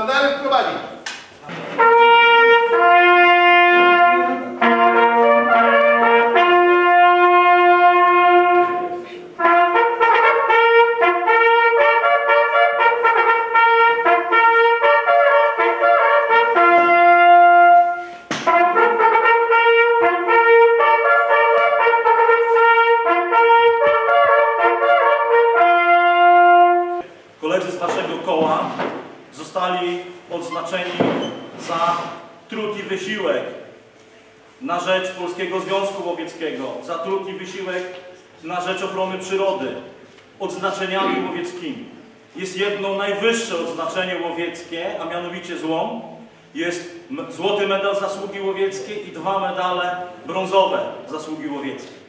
Standardy wprowadzić. Koledzy z waszego koła zostali odznaczeni za trud i wysiłek na rzecz Polskiego Związku Łowieckiego, za trud i wysiłek na rzecz ochrony przyrody, odznaczeniami łowieckimi. Jest jedno najwyższe odznaczenie łowieckie, a mianowicie złom. Jest złoty medal zasługi łowieckiej i dwa medale brązowe zasługi łowieckiej.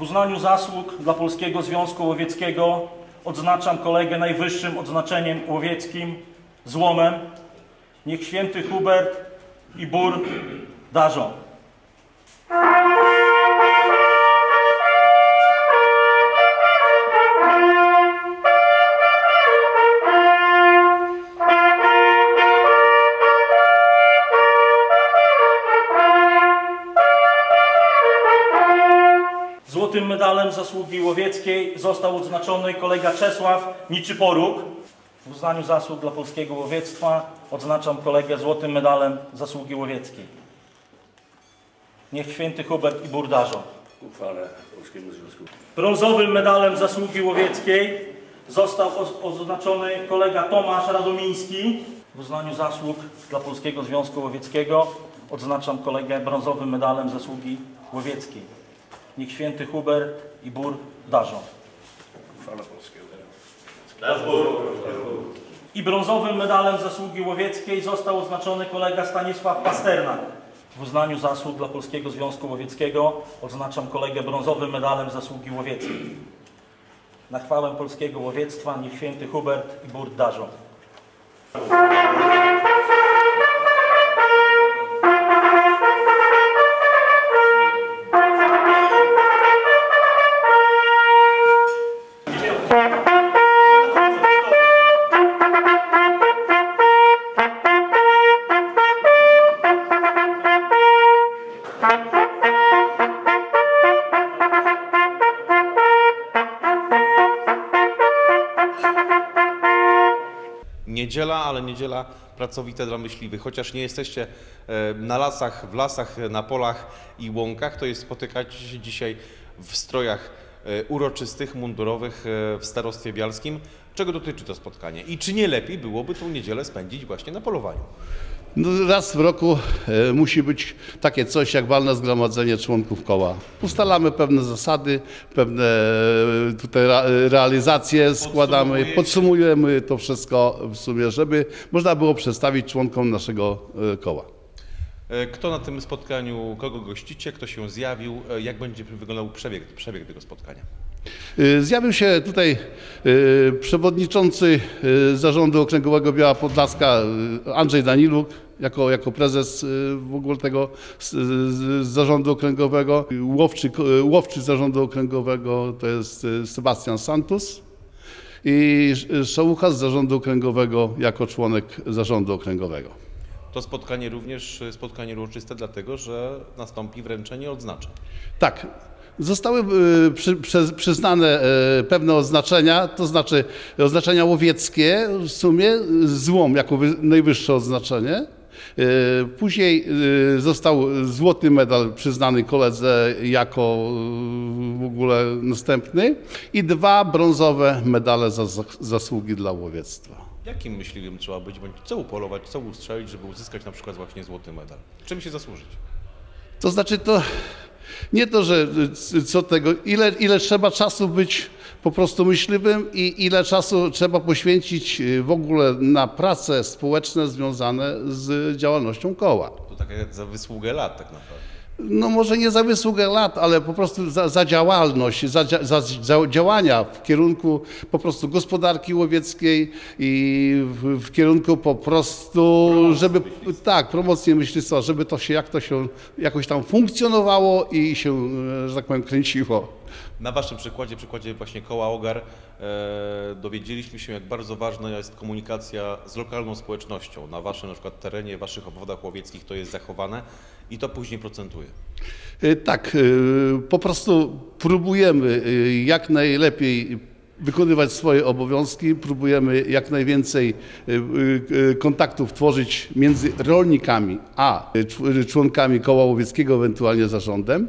W uznaniu zasług dla Polskiego Związku Łowieckiego odznaczam kolegę najwyższym odznaczeniem łowieckim złomem. Niech święty Hubert i Bur darzą. Złotym medalem zasługi łowieckiej został odznaczony kolega Czesław Niczyporuk. W uznaniu zasług dla polskiego łowiectwa odznaczam kolegę złotym medalem zasługi łowieckiej. Niech święty Hubert i burdarzą. Uchwale Polskiego Związku. Brązowym medalem zasługi łowieckiej został oz- oznaczony kolega Tomasz Radomiński. W uznaniu zasług dla Polskiego Związku Łowieckiego odznaczam kolegę brązowym medalem zasługi łowieckiej. Niech święty Hubert i Bur darzą. Uchwale Polskiego. I brązowym medalem zasługi łowieckiej został oznaczony kolega Stanisław Pasternak. W uznaniu zasług dla Polskiego Związku Łowieckiego odznaczam kolegę brązowym medalem zasługi łowieckiej. Na chwałę polskiego łowiectwa niech święty Hubert i Burt darzą. Niedziela, ale niedziela pracowita dla myśliwych. Chociaż nie jesteście e, na lasach, w lasach, na polach i łąkach, to jest spotykacie się dzisiaj w strojach e, uroczystych, mundurowych e, w Starostwie Bialskim. Czego dotyczy to spotkanie? I czy nie lepiej byłoby tą niedzielę spędzić właśnie na polowaniu? No, raz w roku e, musi być takie coś jak walne zgromadzenie członków koła. Ustalamy pewne zasady, pewne e, tutaj ra- realizacje składamy, podsumujemy to wszystko w sumie, żeby można było przedstawić członkom naszego e, koła. Kto na tym spotkaniu, kogo gościcie, kto się zjawił, jak będzie wyglądał przebieg, przebieg tego spotkania? Y, Zjawił się tutaj y, przewodniczący y, Zarządu Okręgowego Biała Podlaska Andrzej Daniluk jako, jako prezes w ogóle tego Zarządu Okręgowego. Łowczy, łowczy Zarządu Okręgowego to jest Sebastian Santos i Sz- Szałucha z Zarządu Okręgowego jako członek Zarządu Okręgowego. To spotkanie również spotkanie uroczyste, dlatego że nastąpi wręczenie odznaczeń. Tak. Zostały przy, przy, przyznane y, pewne oznaczenia, to znaczy oznaczenia łowieckie w sumie, złom jako wy, najwyższe oznaczenie. Y, Później został złoty medal przyznany koledze jako w ogóle następny i dwa brązowe medale za za- zasługi dla łowiectwa. Jakim myśliwym trzeba być, bądź co upolować, co ustrzelić, żeby uzyskać na przykład właśnie złoty medal? Czym się zasłużyć? To znaczy to nie to, że c- co tego, ile, ile trzeba czasu być po prostu myśliwym i ile czasu trzeba poświęcić y, w ogóle na prace społeczne związane z działalnością koła. To tak jak za wysługę lat tak naprawdę. No może nie za wysługę lat, ale po prostu za, za działalność, za, za, za działania w kierunku po prostu gospodarki łowieckiej i w, w kierunku po prostu, żeby tak, promocji myślistwa, żeby to się, jak to się jakoś tam funkcjonowało i się, e, że tak powiem, kręciło. Na Waszym przykładzie, przykładzie właśnie koła Ogar, e, dowiedzieliśmy się, jak bardzo ważna jest komunikacja z lokalną społecznością. Na Waszym na przykład terenie, Waszych obwodach łowieckich to jest zachowane i to później procentuje. Y, Tak, y, po prostu próbujemy jak najlepiej wykonywać swoje obowiązki, próbujemy jak najwięcej kontaktów tworzyć między rolnikami a cz- członkami koła łowieckiego, ewentualnie zarządem.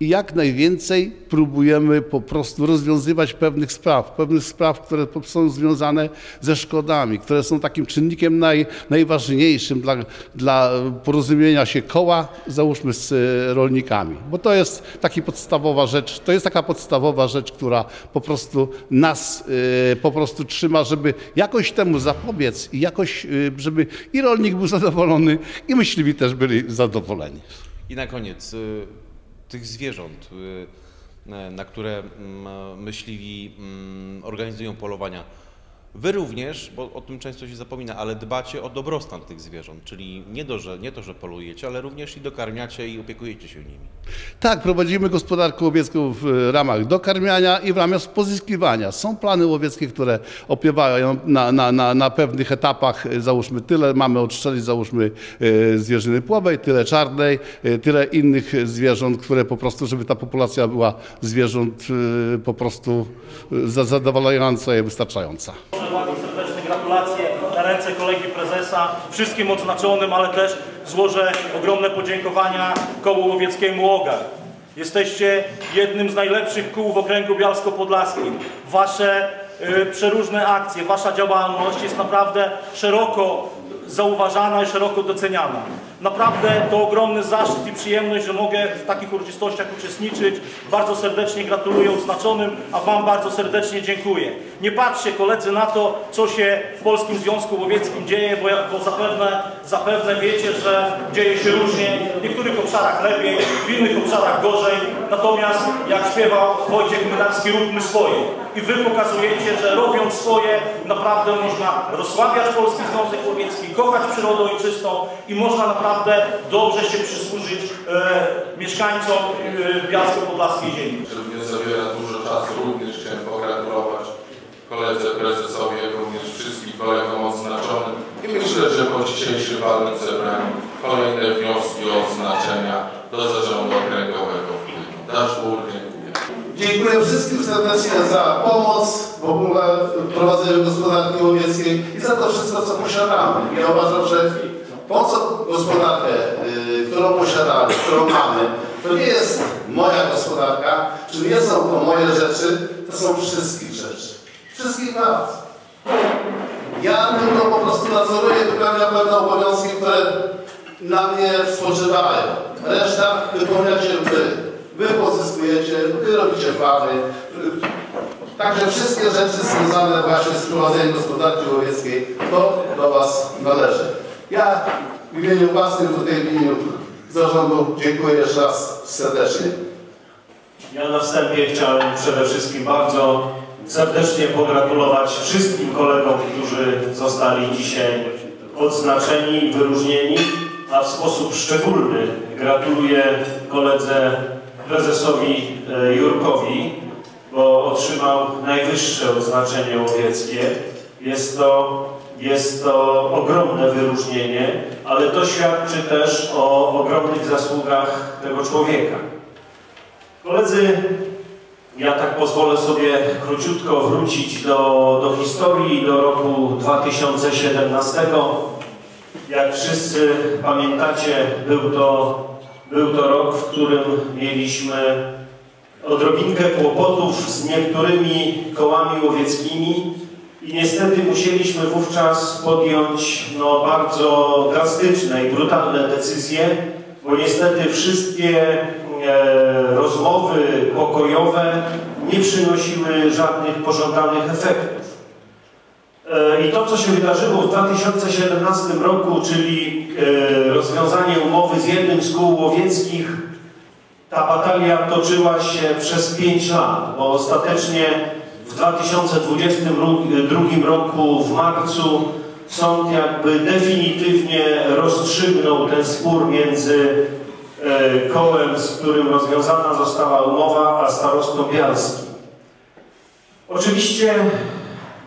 I jak najwięcej próbujemy po prostu rozwiązywać pewnych spraw, pewnych spraw, które są związane ze szkodami, które są takim czynnikiem naj, najważniejszym dla, dla porozumienia się koła, załóżmy z e, rolnikami. Bo to jest taka podstawowa rzecz, to jest taka podstawowa rzecz, która po prostu nas e, po prostu trzyma, żeby jakoś temu zapobiec i jakoś, e, żeby i rolnik był zadowolony, i myśliwi też byli zadowoleni. I na koniec, tych zwierząt, y, na które mm, myśliwi mm, organizują polowania, Wy również, bo o tym często się zapomina, ale dbacie o dobrostan tych zwierząt, czyli nie to, że, nie to, że polujecie, ale również i dokarmiacie i opiekujecie się nimi. Tak, prowadzimy gospodarkę łowiecką w ramach dokarmiania i w ramach pozyskiwania. Są plany łowieckie, które opiewają na, na, na, na pewnych etapach, e, załóżmy tyle mamy odstrzelić, załóżmy e, zwierzyny płowej, tyle czarnej, e, tyle innych e, zwierząt, które po prostu, żeby ta populacja była zwierząt e, po prostu e, za- zadowalająca i wystarczająca. Bardzo serdeczne gratulacje na ręce kolegi prezesa, wszystkim odznaczonym, ale też złożę ogromne podziękowania kołu łowieckiemu OGAR. Jesteście jednym z najlepszych kół w okręgu bialsko-podlaskim. Wasze y, przeróżne akcje, wasza działalność jest naprawdę szeroko zauważana i szeroko doceniana. Naprawdę to ogromny zaszczyt i przyjemność, że mogę w takich uroczystościach uczestniczyć. Bardzo serdecznie gratuluję odznaczonym, a Wam bardzo serdecznie dziękuję. Nie patrzcie koledzy na to, co się w Polskim Związku Łowieckim dzieje, bo, bo zapewne, zapewne wiecie, że dzieje się różnie. W niektórych obszarach lepiej, w innych obszarach gorzej. Natomiast jak śpiewał Wojciech Młynarski, róbmy swoje. I Wy pokazujecie, że robiąc swoje, naprawdę można rozsławiać Polski Związek Łowiecki, kochać przyrodę ojczystą i można naprawdę dobrze się przysłużyć e, mieszkańcom e, Bialsko-Podlaskiej ziemi. Również zabiera dużo czasu, również chciałem pogratulować koledze prezesowi, jak również wszystkim kolegom odznaczonym. I myślę, że po dzisiejszym walnym zebraniu kolejne wnioski o odznaczenia do zarządu okręgowego wpłyną. Dasz Bóg, dziękuję. Dziękuję wszystkim serdecznie za pomoc w ogóle w prowadzeniu gospodarki łowieckiej i za to wszystko, co posiadamy. Ja uważam, że po co gospodarkę, y, którą posiadamy, którą mamy, to nie jest moja gospodarka, czy nie są to moje rzeczy, to są wszystkich rzeczy. Wszystkich nas. Ja tylko po prostu nadzoruję, wypełniam pewne obowiązki, które na mnie spoczywają. Reszta wypełniacie wy. Wy pozyskujecie, wy robicie plany. Także wszystkie rzeczy związane właśnie z prowadzeniem gospodarki łowieckiej, to do Was należy. Ja w imieniu własnym, tutaj w imieniu zarządu dziękuję jeszcze raz serdecznie. Ja na wstępie chciałem przede wszystkim bardzo serdecznie pogratulować wszystkim kolegom, którzy zostali dzisiaj odznaczeni i wyróżnieni, a w sposób szczególny gratuluję koledze prezesowi e, Jurkowi, bo otrzymał najwyższe odznaczenie łowieckie. Jest to, jest to ogromne wyróżnienie, ale to świadczy też o ogromnych zasługach tego człowieka. Koledzy, ja tak pozwolę sobie króciutko wrócić do, do historii, do roku 2017. Jak wszyscy pamiętacie, był to, był to rok, w którym mieliśmy odrobinkę kłopotów z niektórymi kołami łowieckimi i niestety musieliśmy wówczas podjąć no, bardzo drastyczne i brutalne decyzje, bo niestety wszystkie e, rozmowy pokojowe nie przynosiły żadnych pożądanych efektów. E, I to, co się wydarzyło w 2017 roku, czyli rozwiązanie umowy z jednym z kół łowieckich, ta batalia toczyła się przez 5 lat, bo ostatecznie w 2022 roku w marcu sąd jakby definitywnie rozstrzygnął ten spór między e, kołem, z którym rozwiązana została umowa, a starostą bialskim. Oczywiście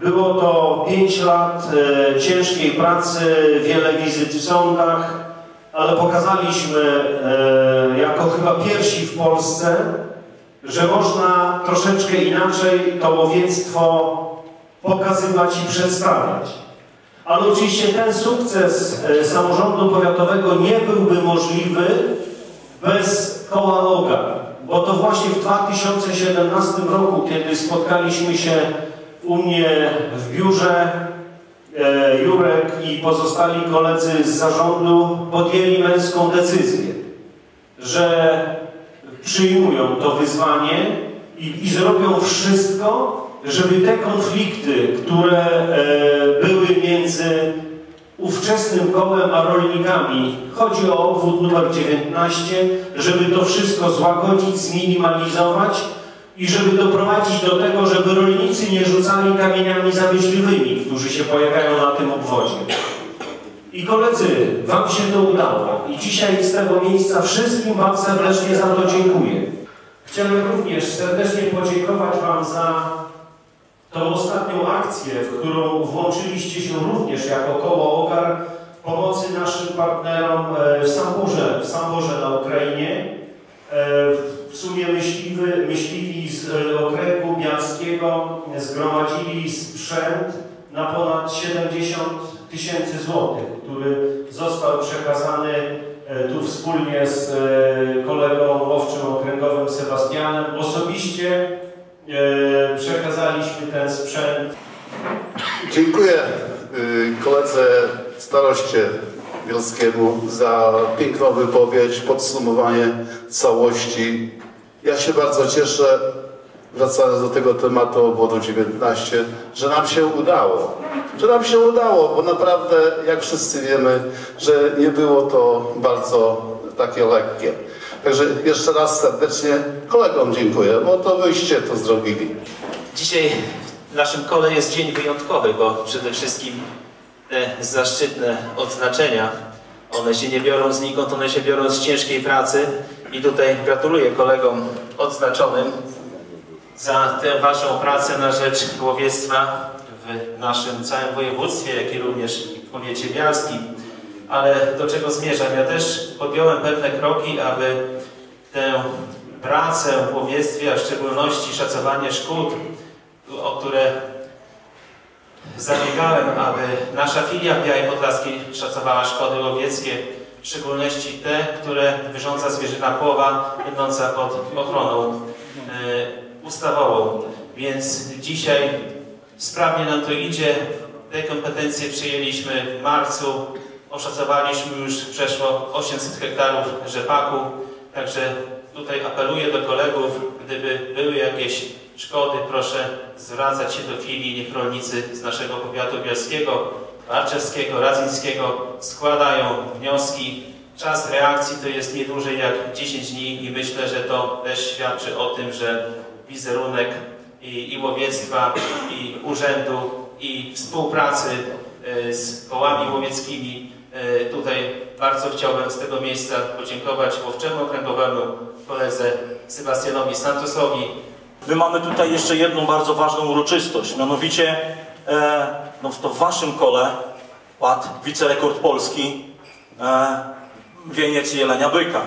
było to 5 lat e, ciężkiej pracy, wiele wizyt w sądach, ale pokazaliśmy e, jako chyba pierwsi w Polsce, że można troszeczkę inaczej to łowiectwo pokazywać i przedstawiać. Ale oczywiście ten sukces e, samorządu powiatowego nie byłby możliwy bez koła Ogar, bo to właśnie w 2017 roku, kiedy spotkaliśmy się u mnie w biurze, e, Jurek i pozostali koledzy z zarządu podjęli męską decyzję, że przyjmują to wyzwanie i, i zrobią wszystko, żeby te konflikty, które e, były między ówczesnym kołem a rolnikami, chodzi o obwód numer 19, żeby to wszystko złagodzić, zminimalizować i żeby doprowadzić do tego, żeby rolnicy nie rzucali kamieniami zamyśliwymi, którzy się pojawiają na tym obwodzie. I koledzy, Wam się to udało i dzisiaj z tego miejsca wszystkim Wam serdecznie za to dziękuję. Chciałem również serdecznie podziękować Wam za tą ostatnią akcję, w którą włączyliście się również jako koło OKAR pomocy naszym partnerom e, w Samburze, w Samburze na Ukrainie. E, w sumie myśliwy, myśliwi z e, okręgu bialskiego zgromadzili sprzęt na ponad 70 tysięcy złotych, który został przekazany tu wspólnie z kolegą łowczym okręgowym Sebastianem. Osobiście przekazaliśmy ten sprzęt. Dziękuję koledze staroście Bielskiemu za piękną wypowiedź, podsumowanie całości. Ja się bardzo cieszę, wracając do tego tematu obwodu 19, że nam się udało. Że nam się udało, bo naprawdę, jak wszyscy wiemy, że nie było to bardzo takie lekkie. Także jeszcze raz serdecznie kolegom dziękuję, bo to wyście to zrobili. Dzisiaj w naszym kole jest dzień wyjątkowy, bo przede wszystkim te zaszczytne odznaczenia, one się nie biorą znikąd, one się biorą z ciężkiej pracy i tutaj gratuluję kolegom odznaczonym za tę Waszą pracę na rzecz łowiectwa w naszym całym województwie, jak i również w powiecie bialskim. Ale do czego zmierzam? Ja też podjąłem pewne kroki, aby tę pracę w łowiectwie, a w szczególności szacowanie szkód, o które zabiegałem, aby nasza filia w Białej szacowała szkody łowieckie, w szczególności te, które wyrządza zwierzyna płowa, będąca pod ochroną y, ustawową. Więc dzisiaj sprawnie nam to idzie. Te kompetencje przyjęliśmy w marcu. Oszacowaliśmy już przeszło 800 hektarów rzepaku. Także tutaj apeluję do kolegów, gdyby były jakieś szkody, proszę zwracać się do filii, niech rolnicy z naszego powiatu bielskiego, warczewskiego, radzyńskiego składają wnioski. Czas reakcji to jest nie dłużej jak 10 dni i myślę, że to też świadczy o tym, że wizerunek i, i łowiectwa, i urzędu, i współpracy e, z kołami łowieckimi. E, tutaj bardzo chciałbym z tego miejsca podziękować łowczemu okręgowemu koledze Sebastianowi Santosowi, My mamy tutaj jeszcze jedną bardzo ważną uroczystość, mianowicie e, no to w waszym kole padł wicerekord Polski e, wieniec Jelenia Byka.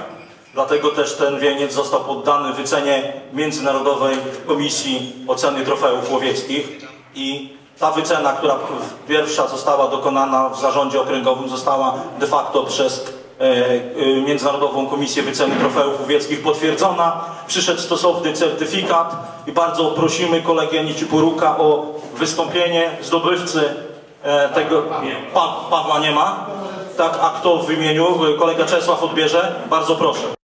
Dlatego też ten wieniec został poddany wycenie Międzynarodowej Komisji Oceny Trofeów Łowieckich i ta wycena, która pierwsza została dokonana w zarządzie okręgowym, została de facto przez Międzynarodową Komisję Wyceny Trofeów Łowieckich potwierdzona. Przyszedł stosowny certyfikat i bardzo prosimy kolegę Janicipuruka o wystąpienie zdobywcy e, tego... Pa, Pawła nie ma? Tak, a kto w imieniu? Kolega Czesław odbierze? Bardzo proszę.